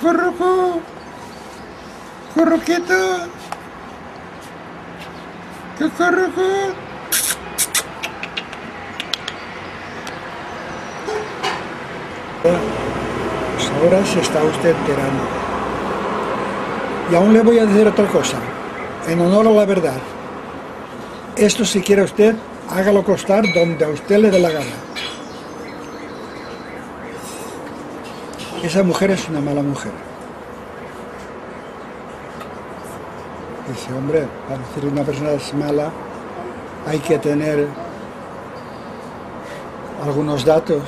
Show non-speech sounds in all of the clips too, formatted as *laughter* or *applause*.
Cucurucu. Curruquito. Cucurucu. Pues ahora se está usted enterando. Y aún le voy a decir otra cosa, en honor a la verdad. Esto si quiere usted, hágalo costar donde a usted le dé la gana. Esa mujer es una mala mujer. Dice, hombre, para decir una persona es mala, hay que tener algunos datos.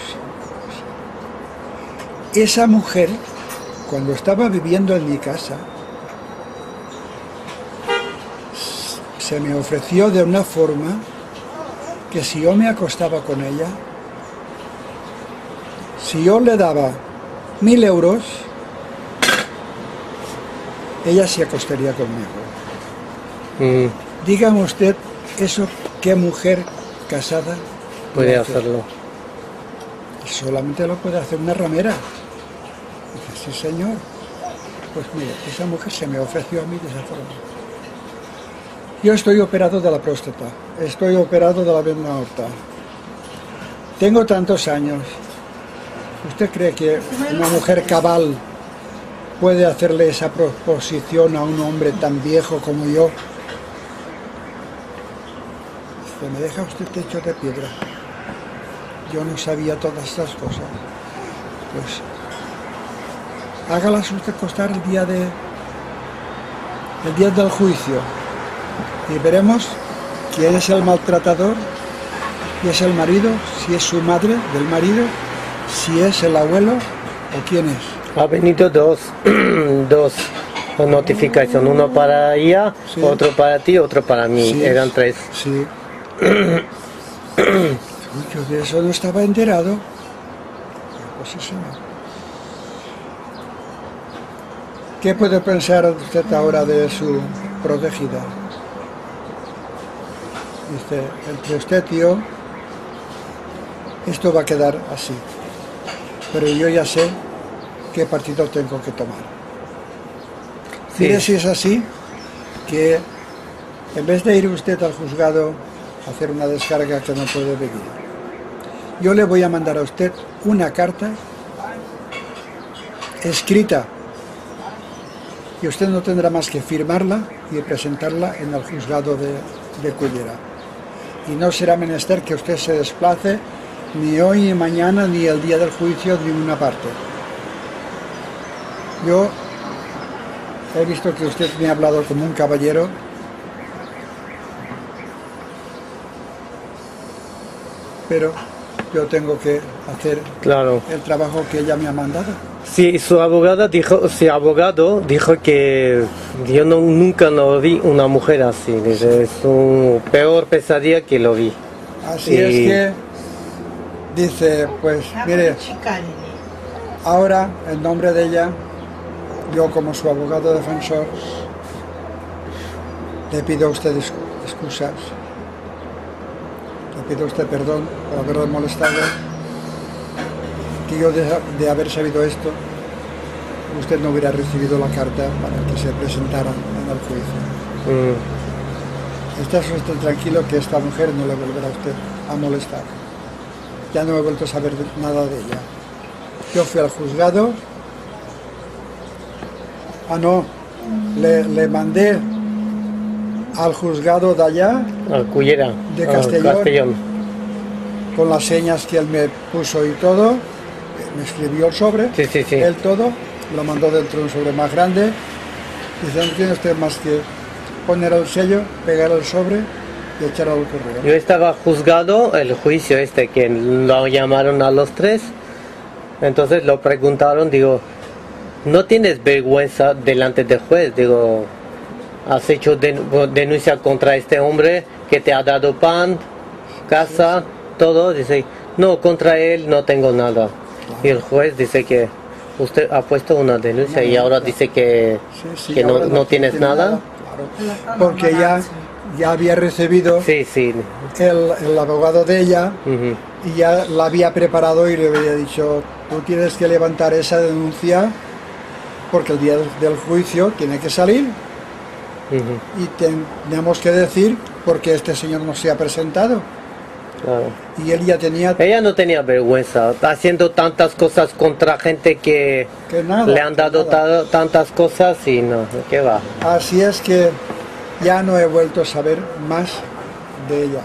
Esa mujer, cuando estaba viviendo en mi casa, se me ofreció de una forma que si yo me acostaba con ella, si yo le daba mil euros, ella se acostaría conmigo. Mm, Dígame usted, ¿eso qué mujer casada puede lo hace? hacerlo. Solamente lo puede hacer una ramera. Dice, sí señor. Pues mire, esa mujer se me ofreció a mí de esa forma. Yo estoy operado de la próstata, estoy operado de la vena aorta. Tengo tantos años. ¿Usted cree que una mujer cabal puede hacerle esa proposición a un hombre tan viejo como yo? Dice, me deja usted techo de piedra yo no sabía todas estas cosas. Pues hágalas usted costar el día de el día del juicio y veremos quién es el maltratador, si es el marido, si es su madre del marido, si es el abuelo o quién es. Ha venido dos, *clears throat* dos notificaciones, uno para ella, Sí. otro para ti, otro para mí. Sí. Eran tres. Sí. *clears throat* Yo de eso no estaba enterado. Pues sí, señor. ¿Qué puede pensar usted ahora de su protegida? Dice, entre usted y yo, esto va a quedar así. Pero yo ya sé qué partido tengo que tomar. Sí. Mire si es así, que en vez de ir usted al juzgado a hacer una descarga que no puede venir, yo le voy a mandar a usted una carta escrita y usted no tendrá más que firmarla y presentarla en el juzgado de, de Cullera. Y no será menester que usted se desplace ni hoy, ni mañana, ni el día del juicio, de ninguna parte. Yo he visto que usted me ha hablado como un caballero. Pero yo tengo que hacer Claro. el trabajo que ella me ha mandado. Sí, su abogada dijo, su abogado dijo que yo no, nunca no vi una mujer así. Es su peor pesadilla que lo vi. Así Sí. es que dice, pues mire, ahora en nombre de ella, yo como su abogado defensor, le pido a usted ex- excusas, le pido a usted perdón por haberle molestado, que yo de, de haber sabido esto, usted no hubiera recibido la carta para que se presentara en el juicio. Mm, Esté usted tranquilo que esta mujer no le volverá a usted a molestar. Ya no he vuelto a saber nada de ella. Yo fui al juzgado. Ah, no. Le, le mandé al juzgado de allá al Cullera. De. Castellón. con las señas que él me puso y todo. Me escribió el sobre. Sí, sí, sí. Él todo. Lo mandó dentro de un sobre más grande. Dice, no tiene usted más que poner el sello, pegar el sobre y. Yo estaba juzgado el juicio este que lo llamaron a los tres. Entonces lo preguntaron, digo, ¿no tienes vergüenza delante del juez? Digo, ¿has hecho den- denuncia contra este hombre que te ha dado pan, casa, todo? Dice, no, contra él no tengo nada. Y el juez dice que usted ha puesto una denuncia y ahora dice que, Sí, sí, que no, ahora no tienes tiene nada. claro. Porque ya, ya había recibido Sí, sí. el, el abogado de ella y ya la había preparado y le había dicho, tú tienes que levantar esa denuncia porque el día del juicio tiene que salir Ujú, y tenemos que decir por qué este señor no se ha presentado. claro. Y él ya tenía Ella no tenía vergüenza, haciendo tantas cosas contra gente que que nada. le han dado tantas cosas y no, ¿qué va? Así es que ya no he vuelto a saber más de ella.